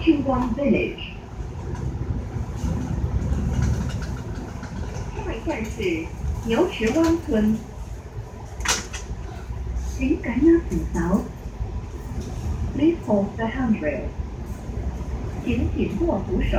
Lao Won Village. 下一站是牛池湾村。請緊握扶手。Please hold the handrail. 請緊握扶手。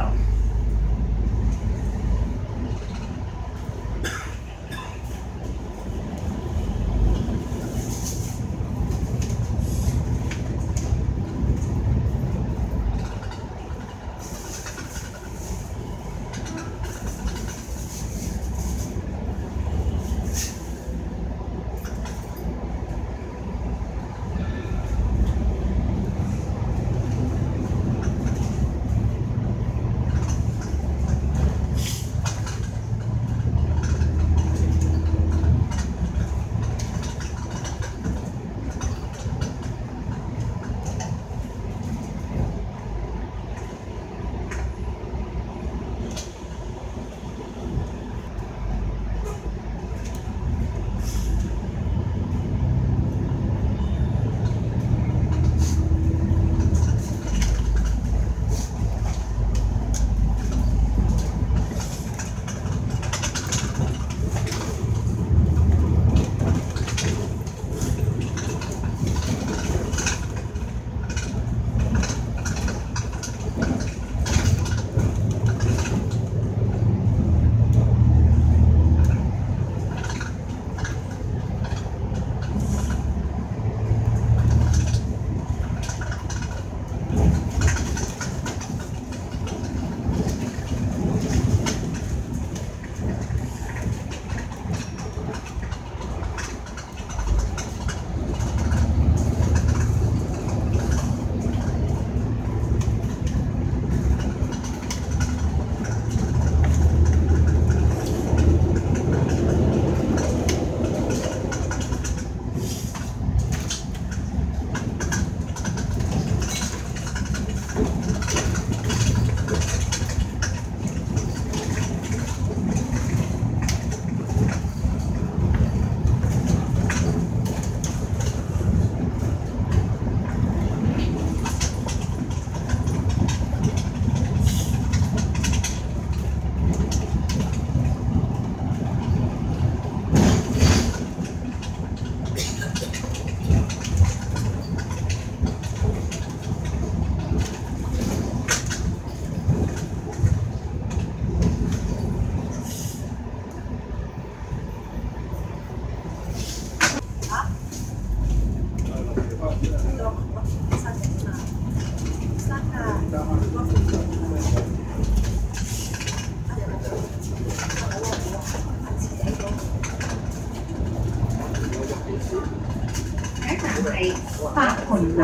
紅樓。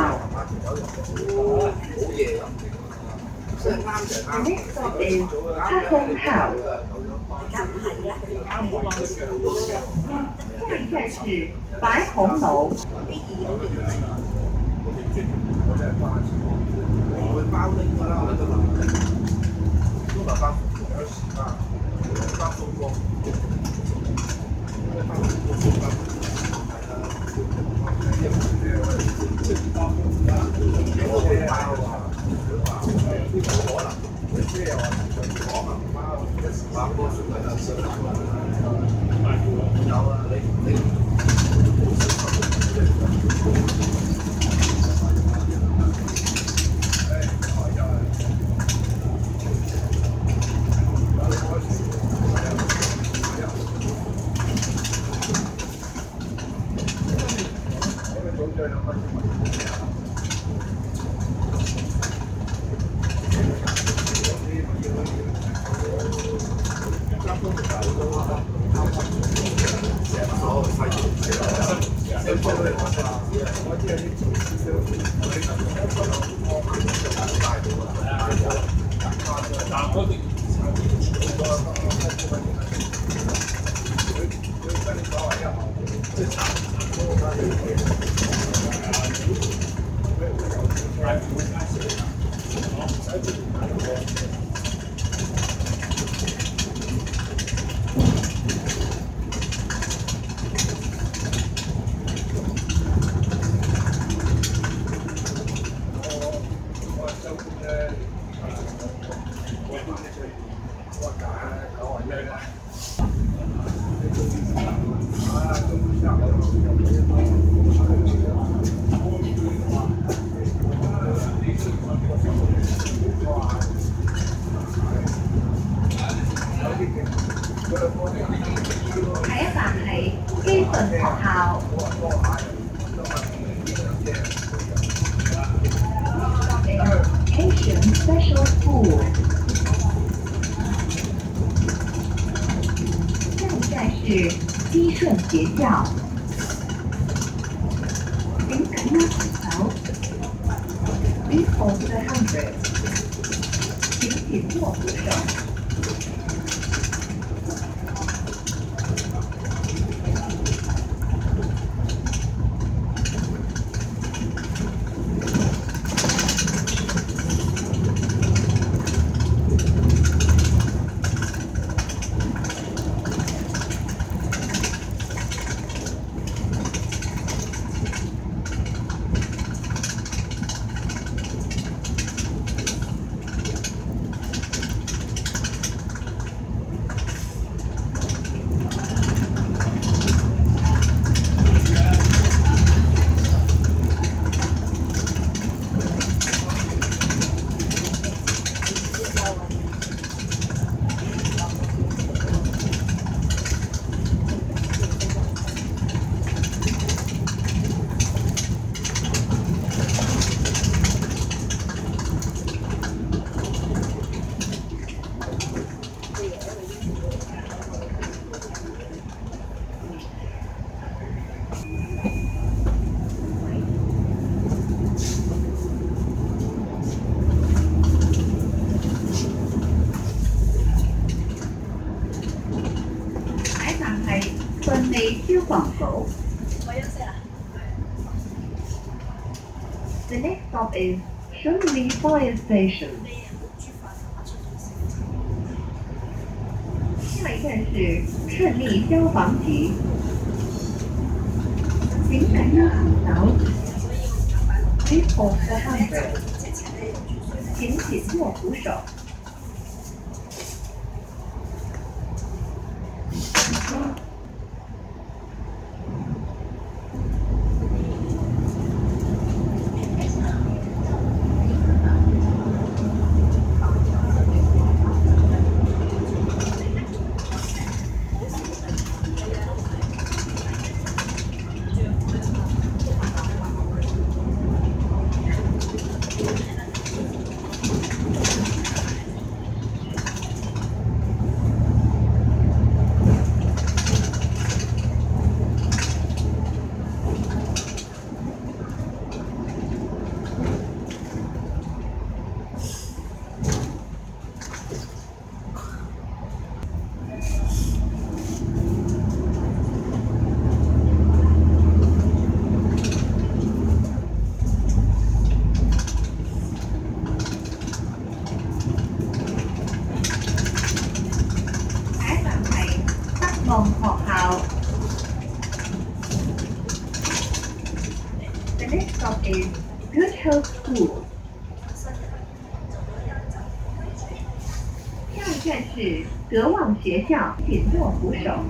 The next stop is 黑風號。下一站是白紅樓。下一站係基頓學校。Asian Special School。下一站是基順學校。請緊握扶手。Please hold the handrail。請緊握扶手。下一站係順利消防局。我休息啦。The next stop is Shunli Fire 下一站是顺利消防局。請緊握扶手。所以我兩百六。Please hold the handrail。之前咧有住水咧。請緊握扶手。但是德旺学校紧握扶手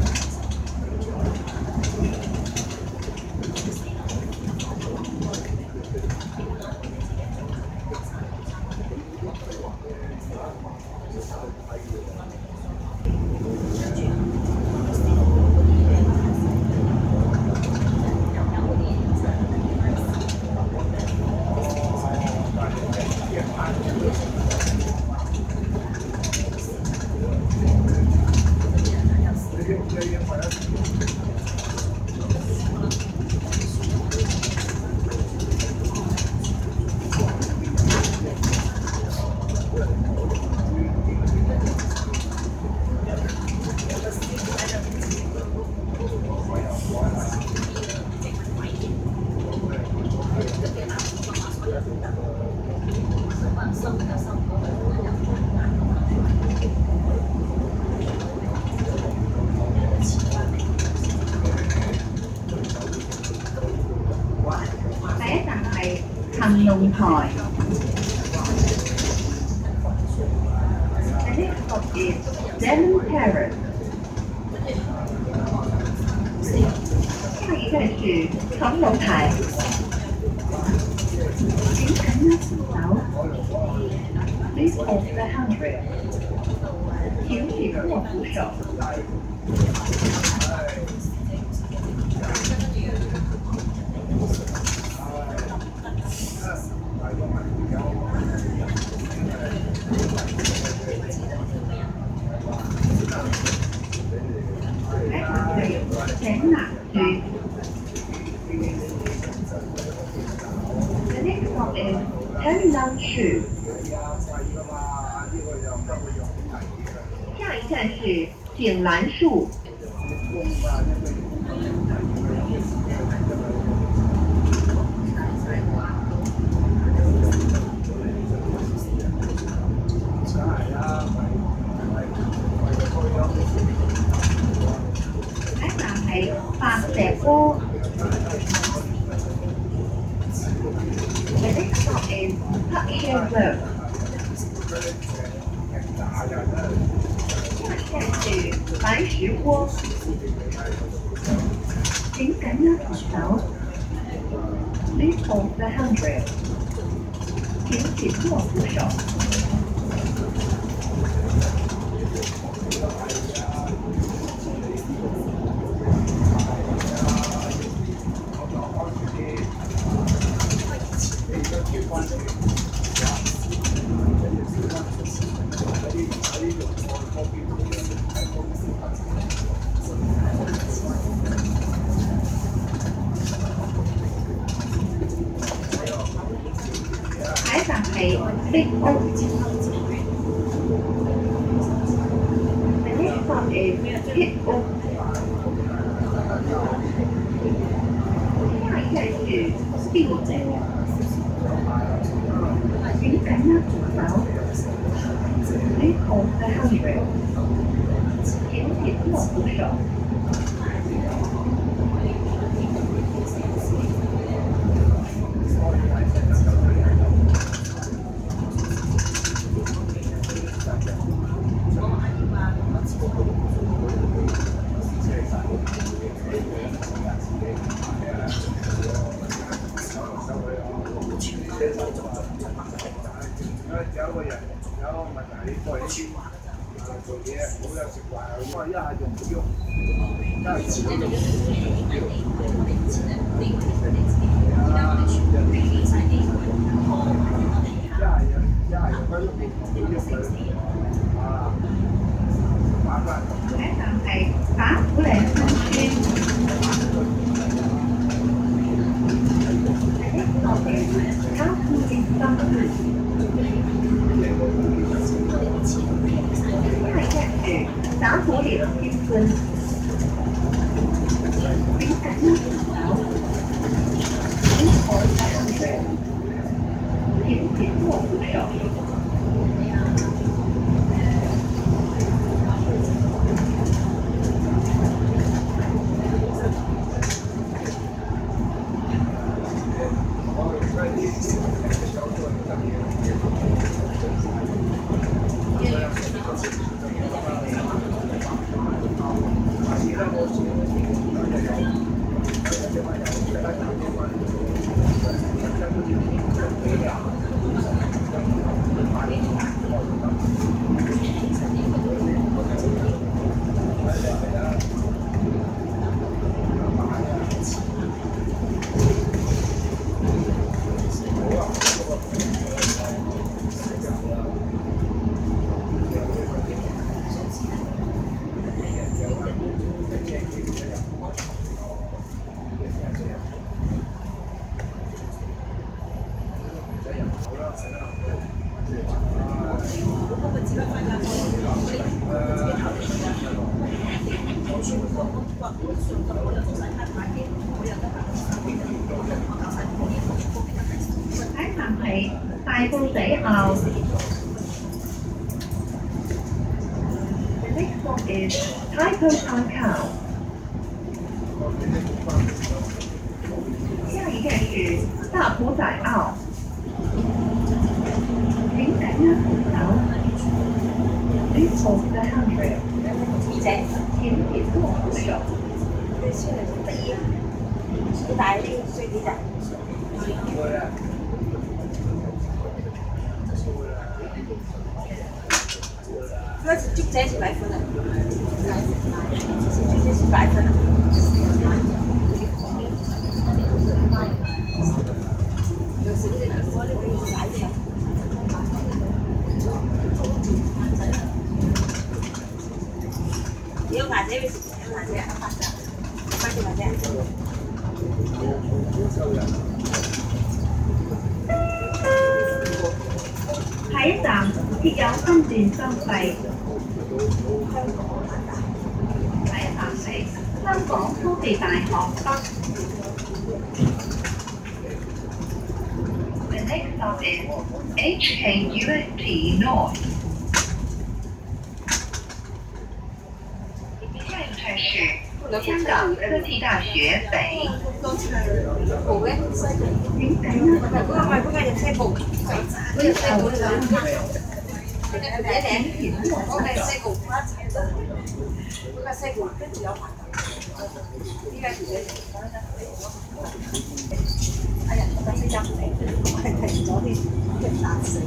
The next stop is Terminal Two。下一站是井兰树。下一站系白石 is Berkshire Road。下一站是白石窝。请紧握扶手。Please hold the handrail。请紧握扶手。 で、あの、一番一番上。で、まあ、えー、手を。这是就这是白粉了，这是白粉了。Eu fazer isso. tiền trang bày next stop is HKUST North. Hãy đẹp đẹp đẹp hôm nay xe cục quá chúng ta xe cục rất nhiều hoạt động đi ra thì đấy ai nhận ta sẽ chăm để không phải thành nó đi. Hiện tại sự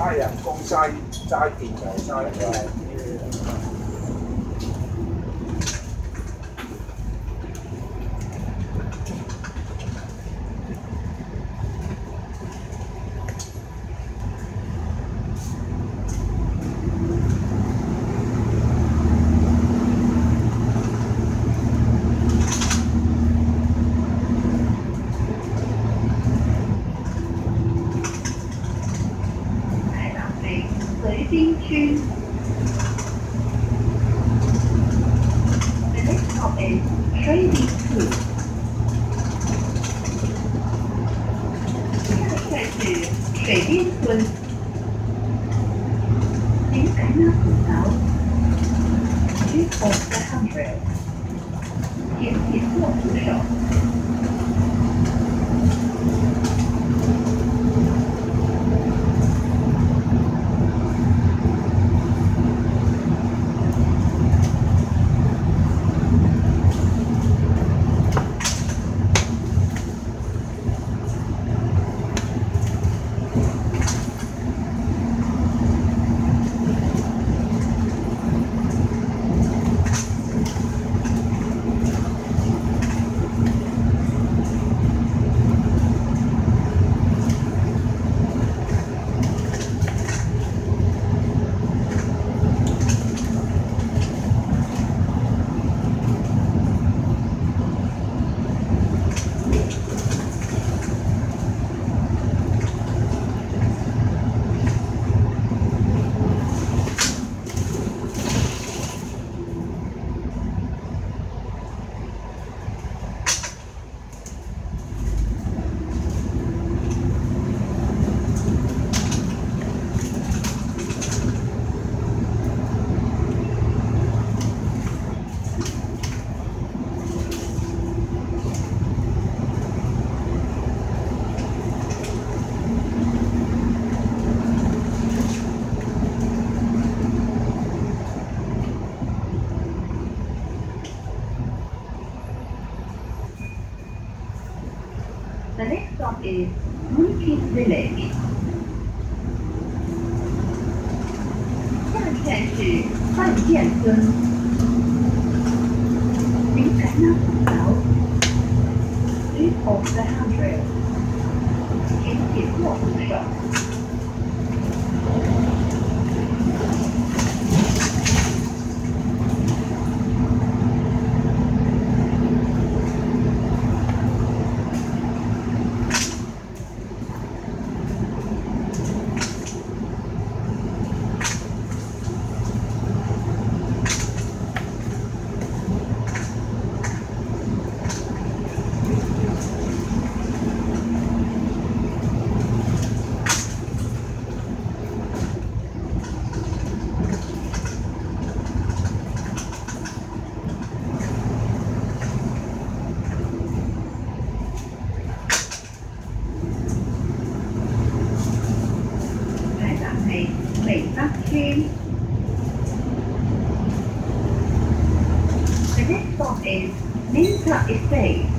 太阳公下一摘苹果 et Village. Village. the next stop is Minta Estate.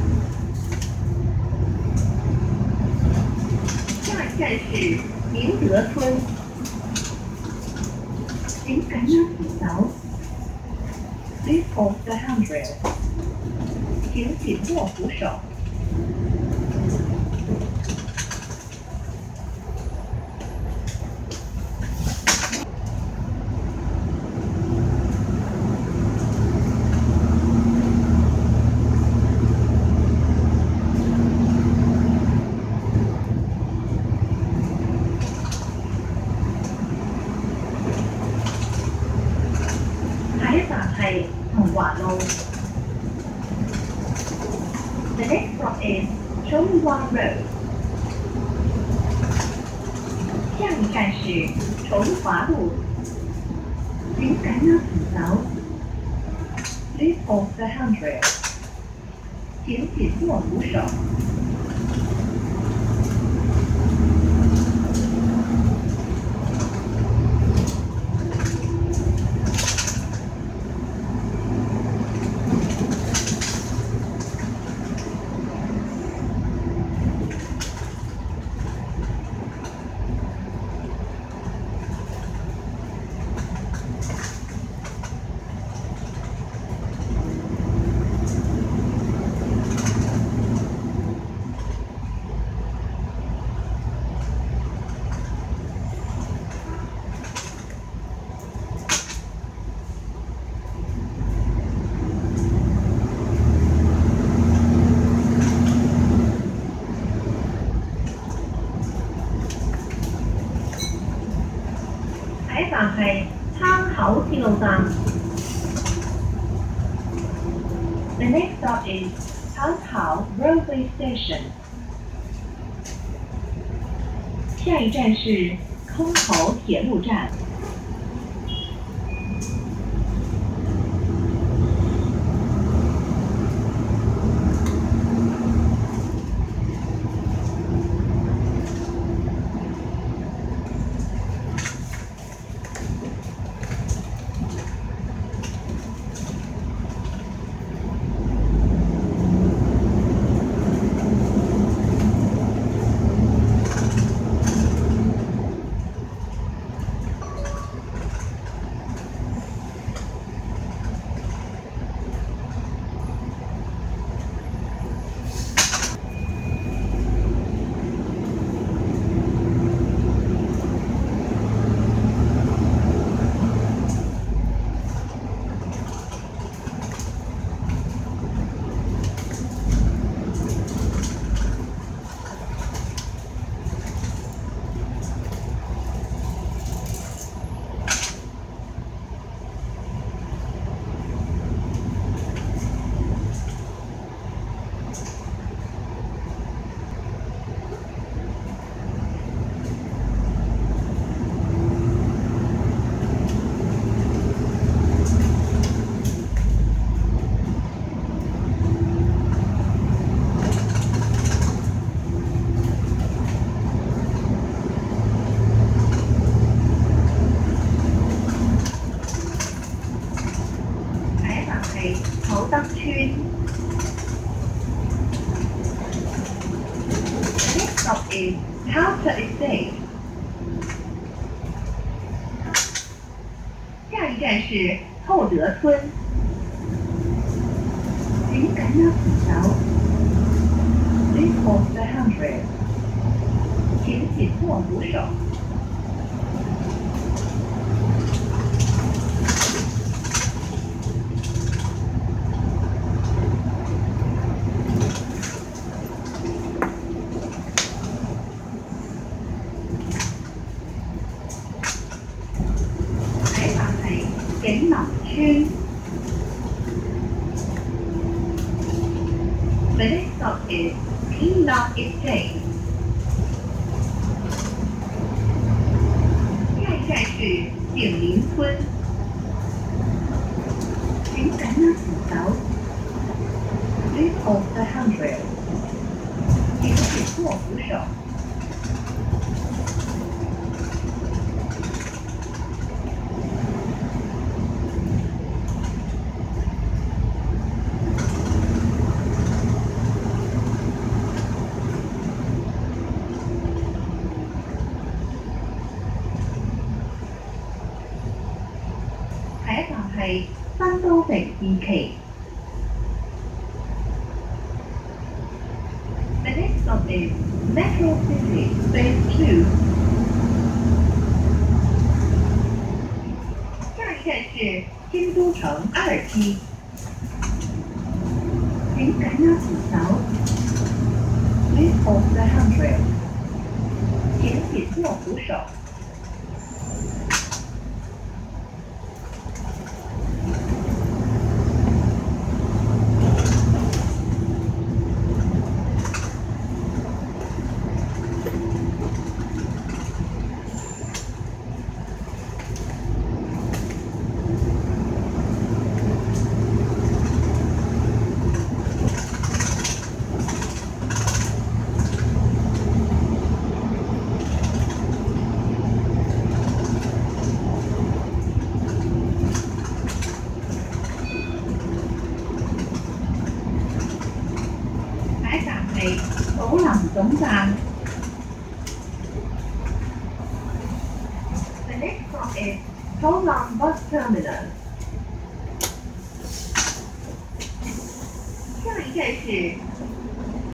tối khóa rồi. Những cái nó thành táo Leave off the handrail Kiếm kiếm nguồn bú rộng 草草 railway station，下一站是空投铁路站。下一站是京都城二期。請緊握扶手。Lift off the handrail。请紧握扶手。